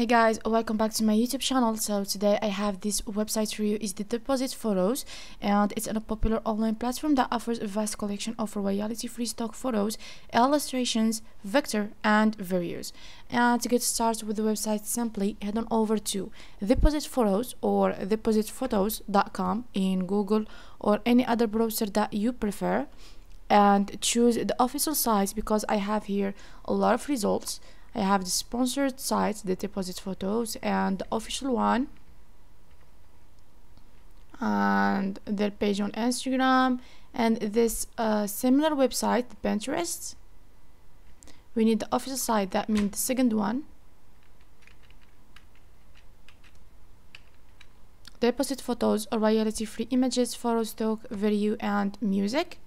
Hey guys, welcome back to my YouTube channel. So today I have this website for you is the Deposit Photos and it's a popular online platform that offers a vast collection of royalty-free stock photos, illustrations, vector and videos. And to get started with the website simply head on over to Deposit Photos or depositphotos.com in Google or any other browser that you prefer and choose the official site because I have here a lot of results I have the sponsored sites, the deposit photos, and the official one, and their page on Instagram, and this uh, similar website, Pinterest. We need the official site, that means the second one. Deposit photos royalty free images, photo stock, video, and music.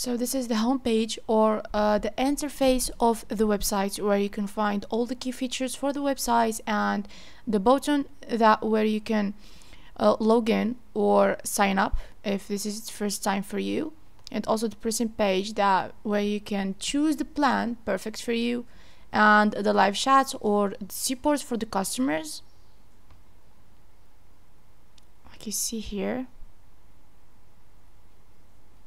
So this is the homepage or uh, the interface of the website where you can find all the key features for the website and the button that where you can uh, log in or sign up if this is the first time for you. And also the present page that where you can choose the plan perfect for you and the live chat or support for the customers. Like you see here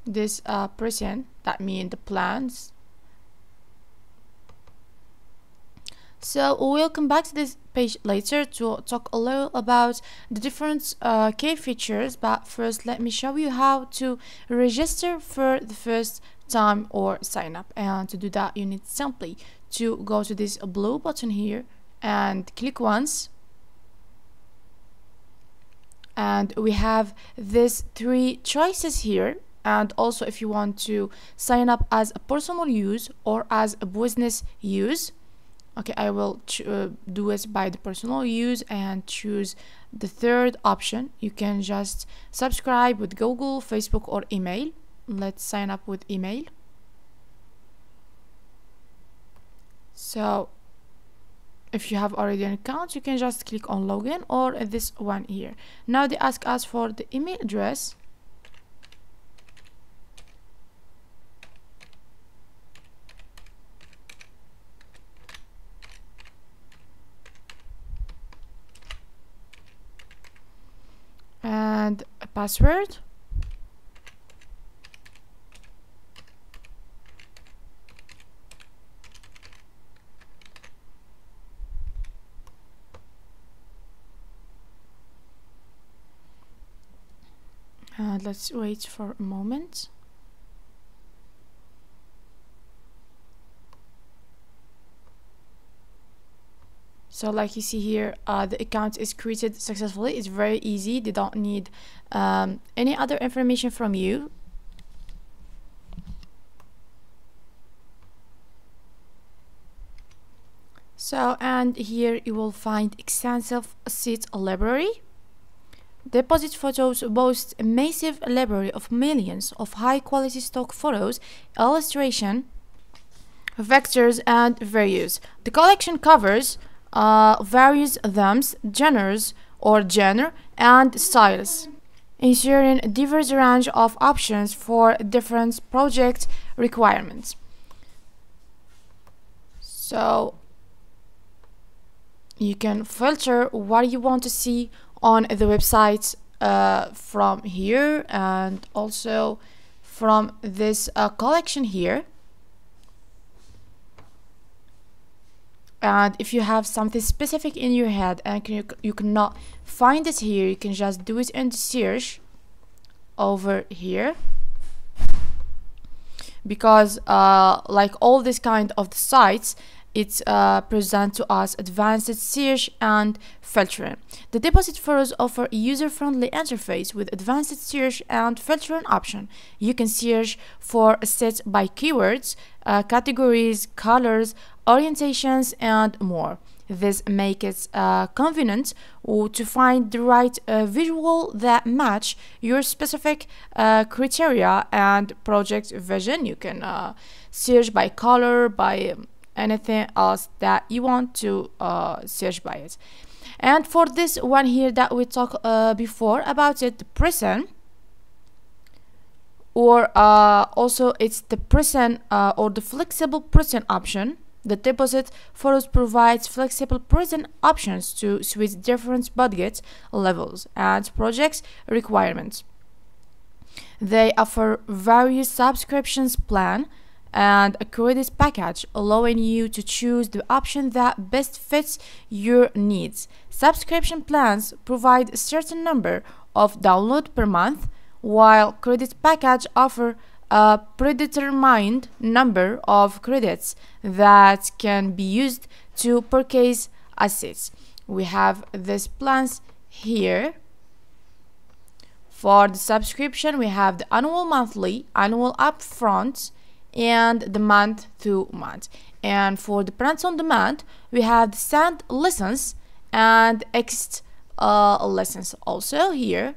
this uh, person that mean the plants so we'll come back to this page later to talk a little about the different uh, key features but first let me show you how to register for the first time or sign up. And to do that you need simply to go to this blue button here and click once. And we have these three choices here and also if you want to sign up as a personal use or as a business use okay I will uh, do it by the personal use and choose the third option. You can just subscribe with Google Facebook or email. Let's sign up with email. So if you have already an account you can just click on login or this one here. Now they ask us for the email address and a password. And let's wait for a moment so like you see here uh, the account is created successfully. It's very easy. They don't need um, any other information from you. So and here you will find extensive seed library. Deposit Photos boasts a massive library of millions of high-quality stock photos, illustration, vectors, and videos. The collection covers uh, various themes, genres or genre, and styles, ensuring a diverse range of options for different project requirements. So you can filter what you want to see on the website uh, from here and also from this uh, collection here and if you have something specific in your head and you, you cannot find it here you can just do it in the search over here. Because uh, like all this kind of sites it uh, presents to us advanced search and filtering. The deposit photos offer a user-friendly interface with advanced search and filtering option. You can search for a set by keywords, uh, categories, colors, orientations, and more. This makes it uh, convenient to find the right uh, visual that match your specific uh, criteria and project vision. You can uh, search by color, by anything else that you want to uh, search by it. And for this one here that we talked uh, before about it the present or uh, also it's the present uh, or the flexible present option. The deposit photos provides flexible present options to switch different budget levels and projects requirements. They offer various subscriptions plan and a credit package allowing you to choose the option that best fits your needs. Subscription plans provide a certain number of download per month, while credit package offer a predetermined number of credits that can be used to purchase assets. We have these plans here. For the subscription, we have the annual monthly, annual upfront, and the month to month. And for the print on demand, we have the send lessons and X uh, lessons also here.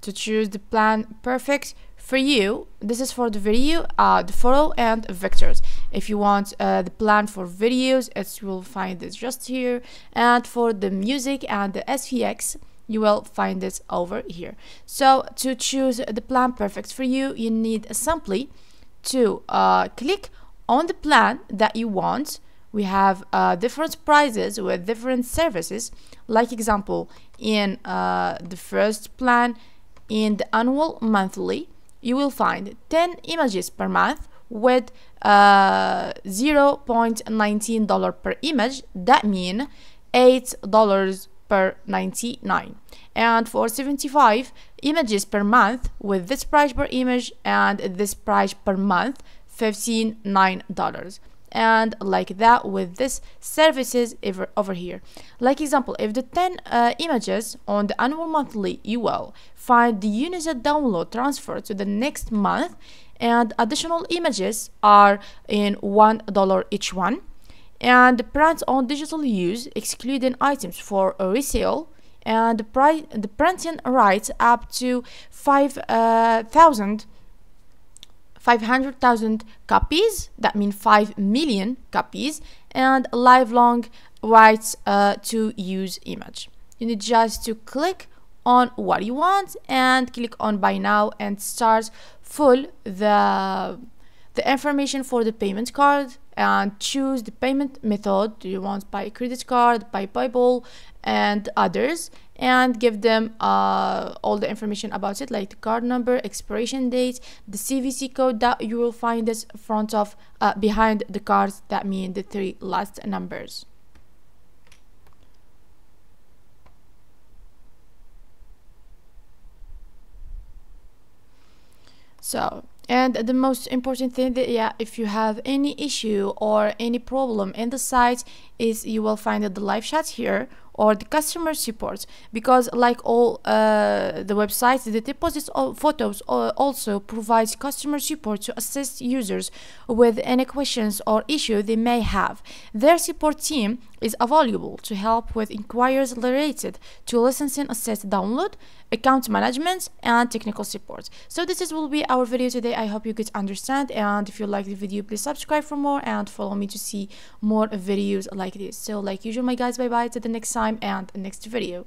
To choose the plan perfect for you, this is for the video, uh, the photo and vectors. If you want uh, the plan for videos, it you will find it just here. And for the music and the SFX, you will find it over here. So to choose the plan perfect for you you need simply to uh, click on the plan that you want. We have uh, different prices with different services. Like example in uh, the first plan in the annual monthly you will find 10 images per month with uh, $0.19 per image. That mean $8 per 99 and for 75 images per month with this price per image and this price per month 15 dollars. And like that with this services over, over here. Like example if the 10 uh, images on the annual monthly you will find the Unisat download transfer to the next month and additional images are in one dollar each one and the price on digital use excluding items for resale. And the the printing rights up to 5000 uh, 500,000 copies that means 5 million copies and lifelong rights uh, to use image. You need just to click on what you want and click on buy now and start full the the information for the payment card and choose the payment method. You want by credit card by paypal and others and give them uh, all the information about it like the card number expiration date the cvc code that you will find this front of uh, behind the cards that mean the three last numbers. So and the most important thing that yeah if you have any issue or any problem in the site is you will find the live chat here or the customer support. Because like all uh, the websites the deposits of photos also provides customer support to assist users with any questions or issue they may have. Their support team is available to help with inquiries related to licensing asset download account management and technical support. So this is will be our video today. I hope you could understand. And if you like the video please subscribe for more and follow me to see more videos like this. So like usual my guys bye bye to the next time and next video